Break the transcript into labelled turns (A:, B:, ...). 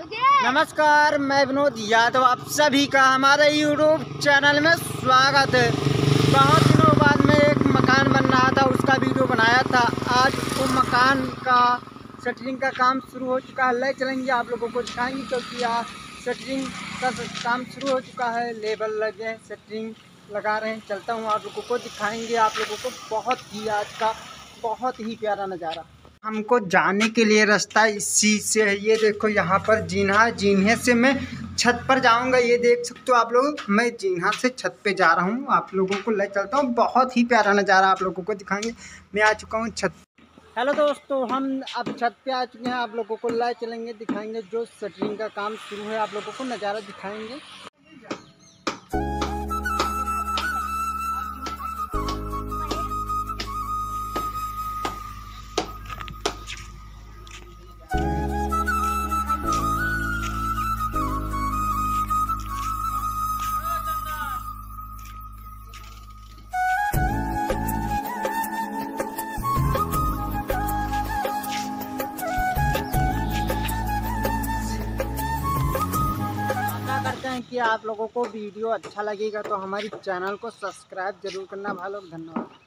A: नमस्कार, मैं विनोद यादव, आप सभी का हमारे यूट्यूब चैनल में स्वागत। है बहुत दिनों बाद में एक मकान बन रहा था, उसका वीडियो बनाया था। आज वो मकान का शटरिंग का काम शुरू हो चुका है। ले चलेंगे, आप लोगों को दिखाएँगे, क्योंकि आज शटरिंग का काम शुरू हो चुका है। लेबल लगे हैं शटरिंग लगा रहे हैं। चलता हूँ, आप लोगों को दिखाएँगे। आप लोगों को बहुत ही आज का, बहुत ही प्यारा नज़ारा। हमको जाने के लिए रास्ता इसी से है। ये देखो यहाँ पर जीना जीने से मैं छत पर जाऊँगा। ये देख सकते हो आप लोग, मैं जीना से छत पे जा रहा हूँ। आप लोगों को ले चलता हूँ। बहुत ही प्यारा नज़ारा आप लोगों को दिखाएँगे। मैं आ चुका हूँ छत हेलो दोस्तों, हम अब छत पे आ चुके हैं। आप लोगों को ले चलेंगे, दिखाएँगे जो शटरिंग का काम शुरू है। आप लोगों को नज़ारा दिखाएँगे। हैं कि आप लोगों को वीडियो अच्छा लगेगा तो हमारी चैनल को सब्सक्राइब ज़रूर करना भाई लोग धन्यवाद।